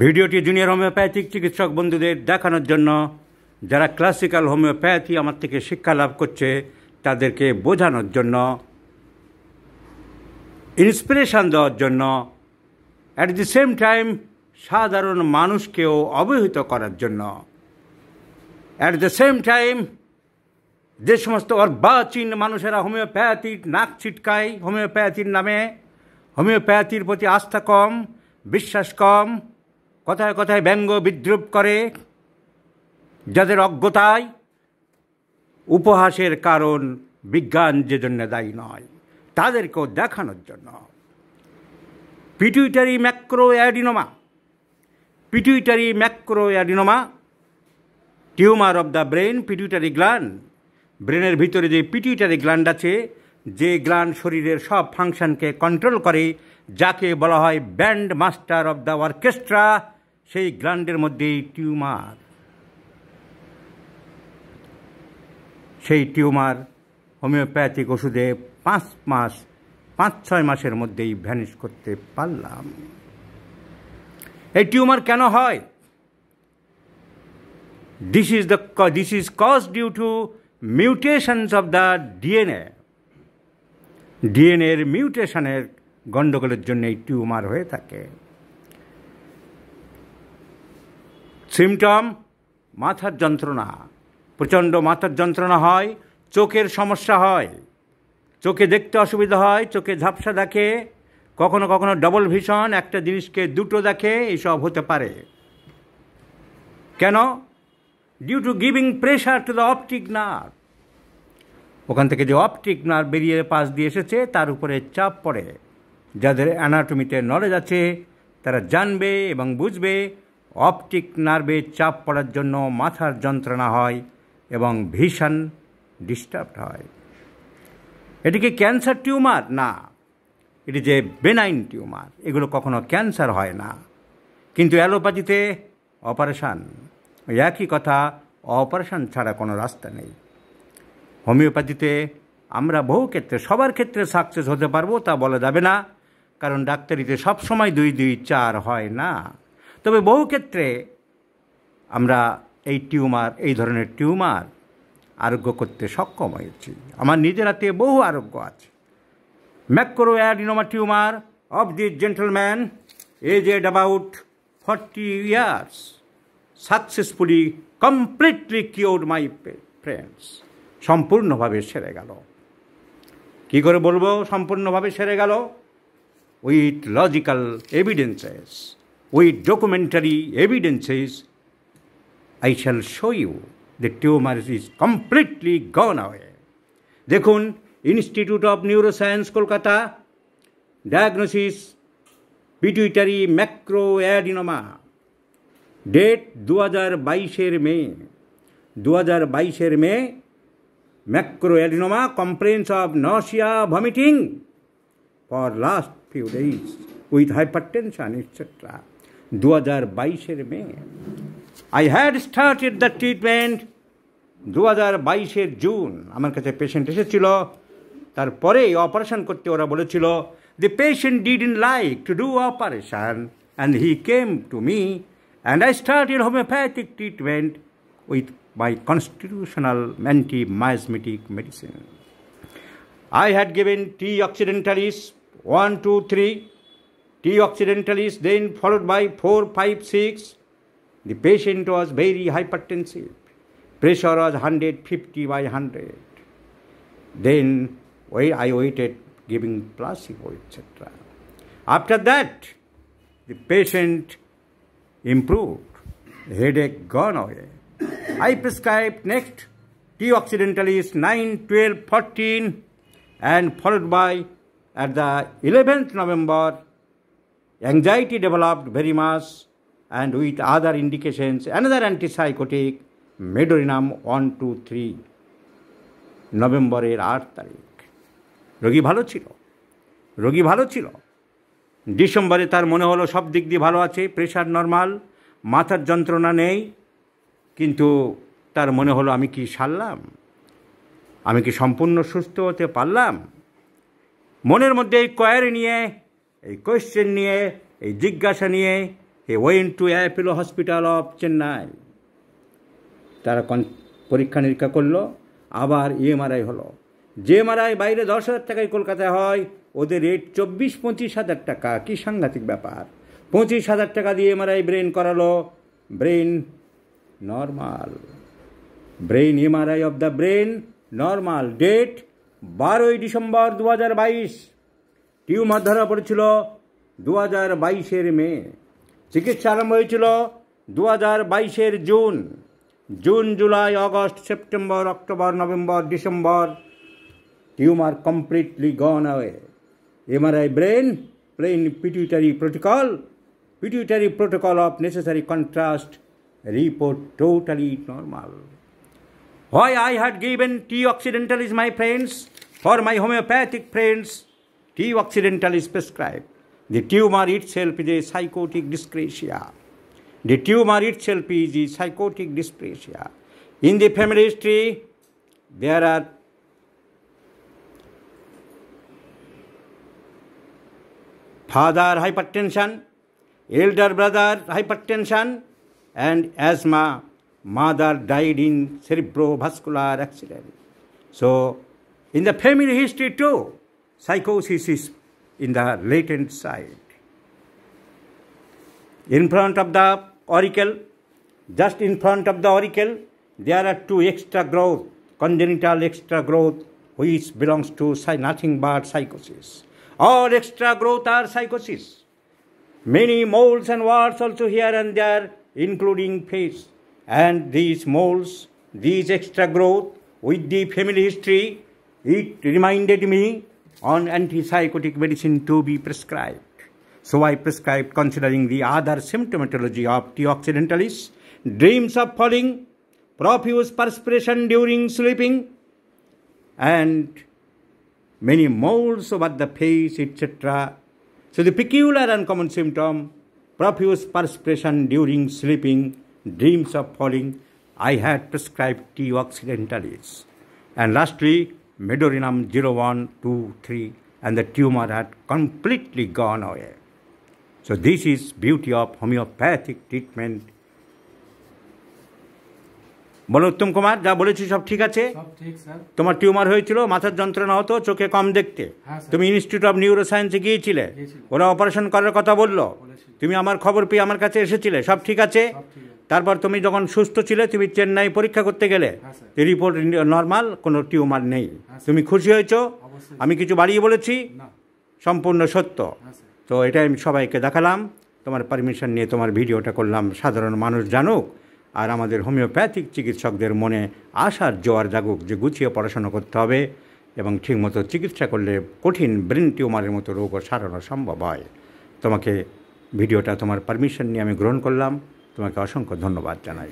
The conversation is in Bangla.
ভিডিওটি জুনিয়র হোমিওপ্যাথিক চিকিৎসক বন্ধুদের দেখানোর জন্য যারা ক্লাসিক্যাল হোমিওপ্যাথি আমার থেকে শিক্ষা লাভ করছে, তাদেরকে বোঝানোর জন্য ইন্সপিরেশান দেওয়ার জন্য অ্যাট দি সেম টাইম সাধারণ মানুষকেও অবহিত করার জন্য। অ্যাট দ্য সেম টাইম যে সমস্ত অর্বাচীন মানুষেরা হোমিওপ্যাথির নাক ছিটকায়, হোমিওপ্যাথির নামে, হোমিওপ্যাথির প্রতি আস্থা কম, বিশ্বাস কম, কথায় কথায় ব্যঙ্গ বিদ্রুপ করে, যাদের অজ্ঞতায় উপহাসের কারণ বিজ্ঞান যে জন্য দায়ী নয়, তাদেরকেও দেখানোর জন্য। Pituitary macro adenoma pituitary macro adenoma tumour of the brain pituitary gland ব্রেনের ভিতরে যে পিটুইটারি গ্ল্যান্ড আছে, যে গ্ল্যান্ড শরীরের সব ফাংশনকে কন্ট্রোল করে, যাকে বলা হয় band master of the orchestra, সেই গ্ল্যান্ডের মধ্যেই টিউমার। সেই টিউমার হোমিওপ্যাথিক ওষুধে পাঁচ মাস, পাঁচ ছয় মাসের মধ্যেই ভ্যানিশ করতে পারলাম। এই টিউমার কেন হয়? This is the this is cause due to mutations of the DNA ডিএনএর মিউটেশনের গণ্ডগোলের জন্য এই টিউমার হয়ে থাকে। সিমটম মাথার যন্ত্রণা। প্রচণ্ড মাথার যন্ত্রণা হয়, চোখের সমস্যা হয়। চোখে দেখতে অসুবিধা হয়, চোখে ঝাপসা দেখে। কখনো কখনো ডবল ভিশন একটা জিনিসকে দুটো দেখে, এসব হতে পারে। কেন? Due to giving pressure to the optic nerve ওখান থেকে যে অপটিক নার্ভ বেরিয়ে পাশ দিয়ে এসেছে, তার উপরে চাপ পড়ে। যাদের অ্যানাটমিতে নলেজ আছে, তারা জানবে এবং বুঝবে অপটিক নার্ভে চাপ পড়ার জন্য মাথার যন্ত্রণা হয় এবং ভীষণ ডিস্টার্বড হয়। এটিকে ক্যান্সার টিউমার না। এটি যে বেনাইন টিউমার এগুলো কখনো ক্যান্সার হয় না। কিন্তু অ্যালোপ্যাথিতে অপারেশান একই কথা, অপারেশান ছাড়া কোনো রাস্তা নেই। হোমিওপ্যাথিতে আমরা বহু ক্ষেত্রে, সবার ক্ষেত্রে সাকসেস হতে পারব তা বলা যাবে না, কারণ ডাক্তারিতে সবসময় দুই দুই, চার হয় না। তবে বহু ক্ষেত্রে আমরা এই টিউমার, এই ধরনের টিউমার আরোগ্য করতে সক্ষম হয়েছি। আমার নিজের হাতে বহু আরোগ্য আছে। Macro adenoma tumour of the gentleman aged about forty years. Successfully completely cure my friends সম্পূর্ণভাবে সেরে গেল। কি করে বলব? সম্পূর্ণভাবে সেরে গেল? With logical evidences with documentary evidences I shall show you the tumour is completely gone away দেখুন institute of neuroscience Kolkata diagnosis pituitary macro adenoma date দু হাজার বাইশের মে। দু হাজার বাইশের মে macro adenoma complains of nausea vomiting for last few days with hypertension etcetera দু হাজার বাইশের মে। I had started the treatment দু হাজার বাইশের জুন আমার কাছে পেশেন্ট এসেছিল। তারপরে অপারেশন করতে ওরা বলেছিল the patient did in like to do operation and he came to me and I started homeopathic treatment with my constitutional anti-miasmatic medicine. I had given T. occidentalis 1, 2, 3, T. occidentalis then followed by 4, 5, 6. The patient was very hypertensive. Pressure was 150 by 100. Then I waited giving placebo, etc. After that, the patient improved, headache gone away. I prescribed next T. occidentalis 9, 12, 14, and followed by at the 11th November, anxiety developed very much, and with other indications, another antipsychotic, medorinum 1, 2, 3, নভেম্বরের আট তারিখ রোগী ভালো ছিল রোগী ভালো ছিল ডিসেম্বরে তার মনে হলো সব দিক দিয়ে ভালো আছে প্রেশার নর্মাল মাথার যন্ত্রণা নেই, কিন্তু তার মনে হলো আমি কি সারলাম? আমি কি সম্পূর্ণ সুস্থ হতে পারলাম? মনের মধ্যে এই কোয়ারি নিয়ে, এই কোয়েশ্চেন নিয়ে, এই জিজ্ঞাসা নিয়ে he went to Apollo hospital of Chennai তারা পরীক্ষা নিরীক্ষা করল, আবার ইএমআরআই হলো। যে এমআরআই বাইরে দশ হাজার টাকায় কলকাতায় হয়, ওদের রেট চব্বিশ, পঁচিশ হাজার টাকা। কি সাংঘাতিক ব্যাপার। পঁচিশ হাজার টাকা দিয়ে এমআরআই ব্রেন করালো। Brain normal brain MRI of the brain normal date বারোই ডিসেম্বর দু হাজার বাইশ। টিউমার ধরা পড়েছিল দু হাজার বাইশের মে। চিকিৎসা আরম্ভ হয়েছিল দু হাজার বাইশের June. June, July, August, September, October, November, December. tumor completely gone away. MRI brain, plain pituitary protocol, pituitary protocol of necessary contrast, report totally normal. Why I had given tea occidental is my friends, for my homeopathic friends, tea occidental is prescribed. The tumor itself is a psychotic dyscrasia. The tumor itself is a psychotic dyscrasia. In the family history, there are father hypertension, elder brother hypertension, and asthma. Mother died in cerebrovascular accident. So, in the family history too, psychosis is in the latent side. In front of the auricle, just in front of the auricle, there are two extra growth, congenital extra growth, which belongs to nothing but psychosis. All extra growth are psychosis. Many moles and warts also here and there, including face. And these moles, these extra growth, with the family history, it reminded me on antipsychotic medicine to be prescribed. So I prescribed considering the other symptomatology of T. occidentalis, dreams of falling, profuse perspiration during sleeping, and many moles over the face, etc. So the peculiar uncommon symptom, profuse perspiration during sleeping, dreams of falling, I had prescribed T. occidentalis. And lastly, medorinum 0123, and the tumor had completely gone away. So this is beauty of homeopathic treatment. বলো উত্তম কুমার যা বলেছি সব ঠিক আছে? তোমার টিউমার হয়েছিল মাথার যন্ত্রণা হতো চোখে কম দেখতে। হ্যাঁ, তুমি ইনস্টিটিউট অফ নিউরো সায়েন্সে গিয়েছিলে। ওরা অপারেশন করার কথা বলল। তুমি আমার খবর পেয়ে আমার কাছে এসেছিলে সব ঠিক আছে? তারপর তুমি যখন সুস্থ ছিলে তুমি চেন্নাই পরীক্ষা করতে গেলে। হ্যাঁ, রিপোর্ট নর্মাল কোনো টিউমার নেই। হ্যাঁ, তুমি খুশি হয়েছ? আমি কিছু বাড়িয়ে বলেছি? সম্পূর্ণ সত্য। তো এটাই আমি সবাইকে দেখালাম। তোমার পারমিশন নিয়ে তোমার ভিডিওটা করলাম। সাধারণ মানুষ জানুক। আর আমাদের হোমিওপ্যাথিক চিকিৎসকদের মনে আশার জোয়ার জাগুক যে গুছিয়ে পড়াশোনা করতে হবে এবং ঠিকমতো চিকিৎসা করলে কঠিন ব্রেন টিউমারের মতো রোগও সারানো সম্ভব হয়। তোমাকে ভিডিওটা তোমার পারমিশন নিয়ে আমি গ্রহণ করলাম। তোমাকে অসংখ্য ধন্যবাদ জানাই।